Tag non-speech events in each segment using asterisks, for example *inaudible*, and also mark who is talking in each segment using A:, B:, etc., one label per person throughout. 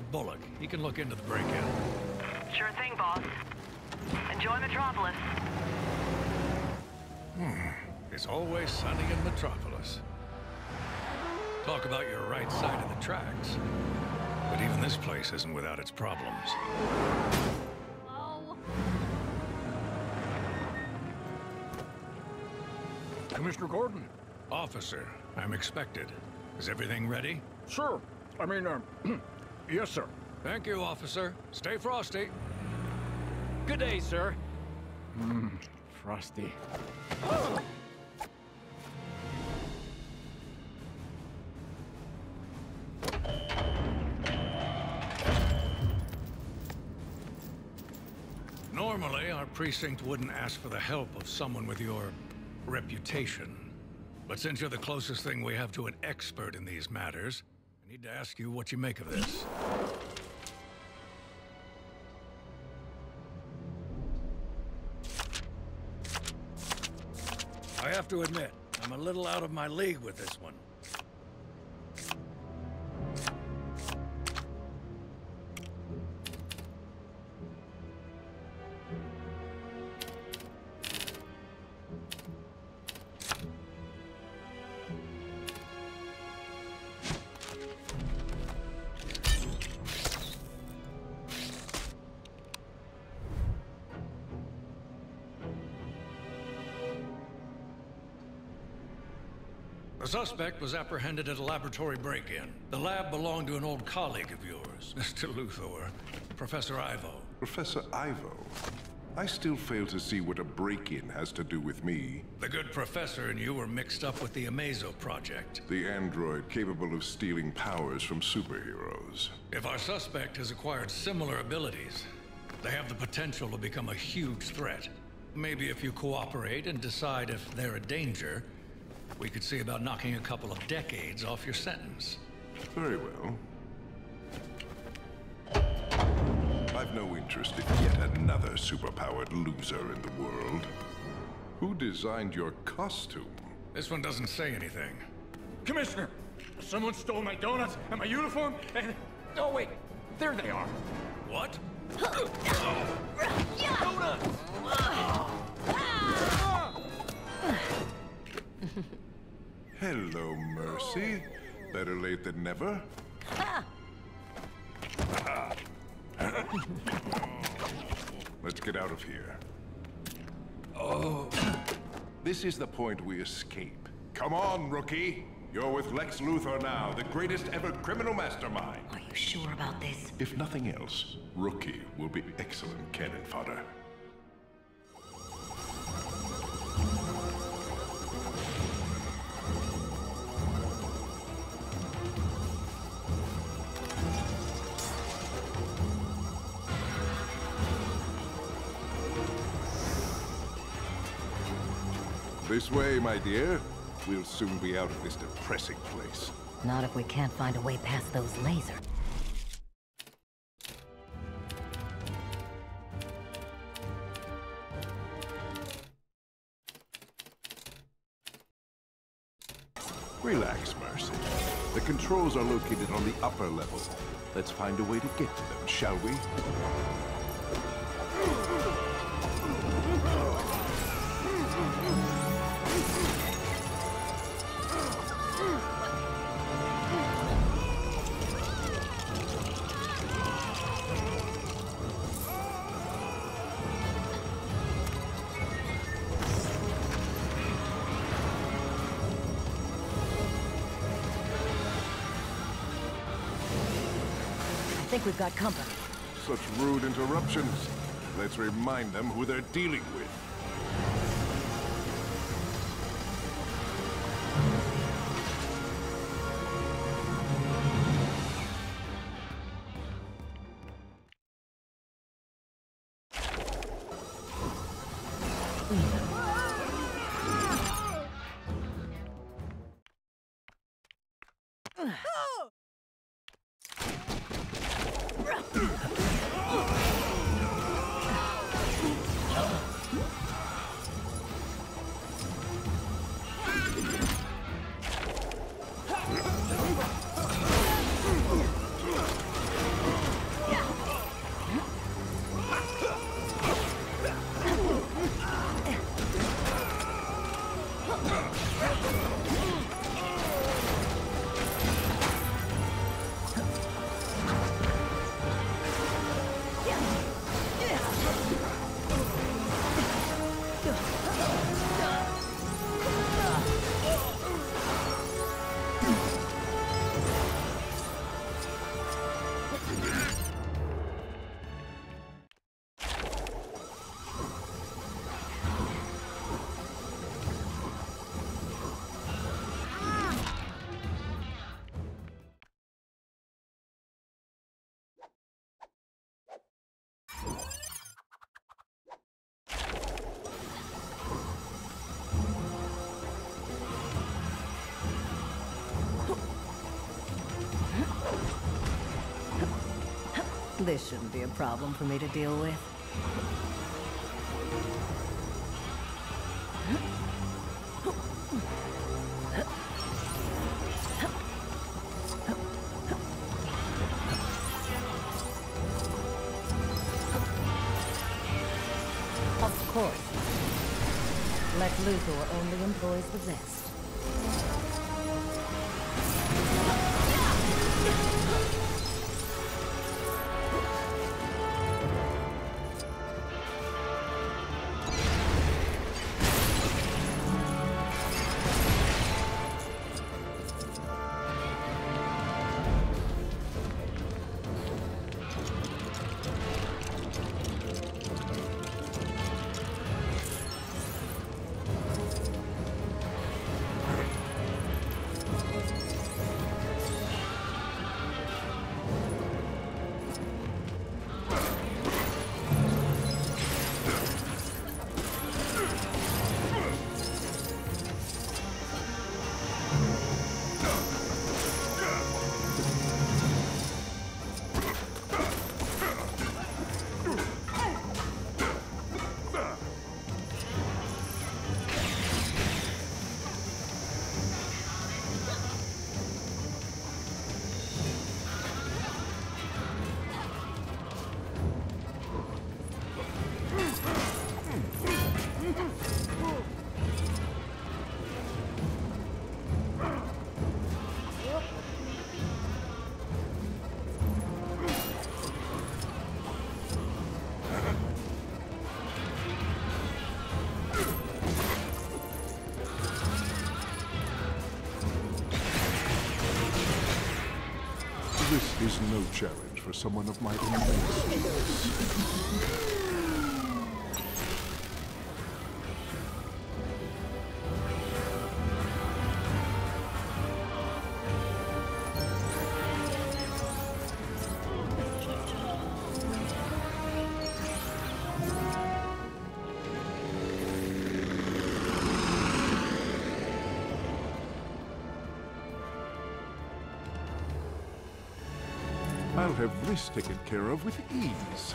A: Bullock. He can look into the break-in.
B: Sure thing, boss. Enjoy Metropolis.
A: It's always sunny in Metropolis. Talk about your right side of the tracks. But even this place isn't without its problems.
C: Oh.
D: Commissioner Gordon?
A: Officer, I'm expected. Is everything ready?
D: Sure. I mean, uh, *clears throat* yes, sir.
A: Thank you, officer. Stay frosty.
E: Good day, sir.
D: Mmm, frosty.
A: Normally, our precinct wouldn't ask for the help of someone with your reputation. But since you're the closest thing we have to an expert in these matters, need to ask you what you make of this. I have to admit, I'm a little out of my league with this one. The suspect was apprehended at a laboratory break-in. The lab belonged to an old colleague of yours, *laughs* Mr. Luthor, Professor Ivo.
F: Professor Ivo, I still fail to see what a break-in has to do with me.
A: The good professor and you were mixed up with the Amazo project.
F: The android capable of stealing powers from superheroes.
A: If our suspect has acquired similar abilities, they have the potential to become a huge threat. Maybe if you cooperate and decide if they're a danger, we could see about knocking a couple of decades off your sentence.
F: Very well. I've no interest in yet another superpowered loser in the world. Who designed your costume?
A: This one doesn't say anything.
D: Commissioner! Someone stole my donuts and my uniform and... Oh, wait. There they are.
A: What? *gasps* Ah! *laughs*
F: Hello, Mercy. Better late than never. Ah. *laughs* Let's get out of here. Oh. This is the point we escape. Come on, rookie. You're with Lex Luthor now, the greatest ever criminal mastermind.
C: Are you sure about this?
F: If nothing else, Rookie will be excellent cannon fodder. This way, my dear. We'll soon be out of this depressing place.
C: Not if we can't find a way past those lasers.
F: Relax, Mercy. The controls are located on the upper level. Let's find a way to get to them, shall we?
C: Think we've got company.
F: Such rude interruptions. Let's remind them who they're dealing with.
C: This shouldn't be a problem for me to deal with. Of course. Lex Luthor only employs the best.
F: This is no challenge for someone of my immense I'll have this taken care of with ease.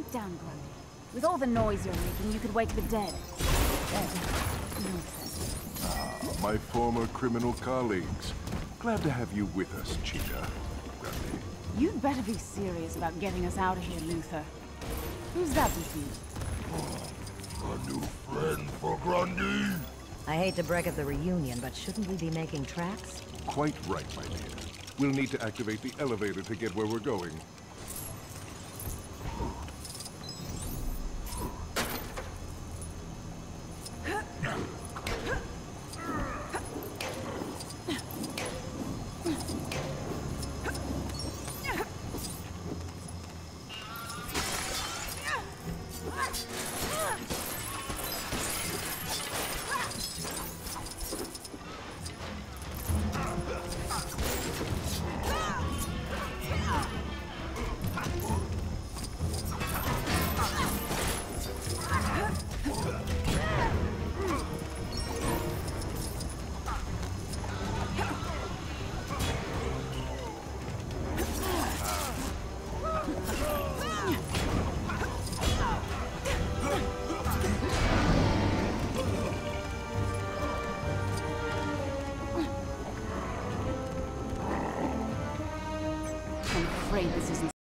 G: Pipe down, Grundy. With all the noise you're making, you could wake the dead. Uh, nonsense.
F: My former criminal colleagues. Glad to have you with us, Cheetah. Grundy.
G: You'd better be serious about getting us out of here, Luthor. Who's that with you?
F: A new friend for Grundy?
C: I hate to break up the reunion, but shouldn't we be making tracks?
F: Quite right, my dear. We'll need to activate the elevator to get where we're going.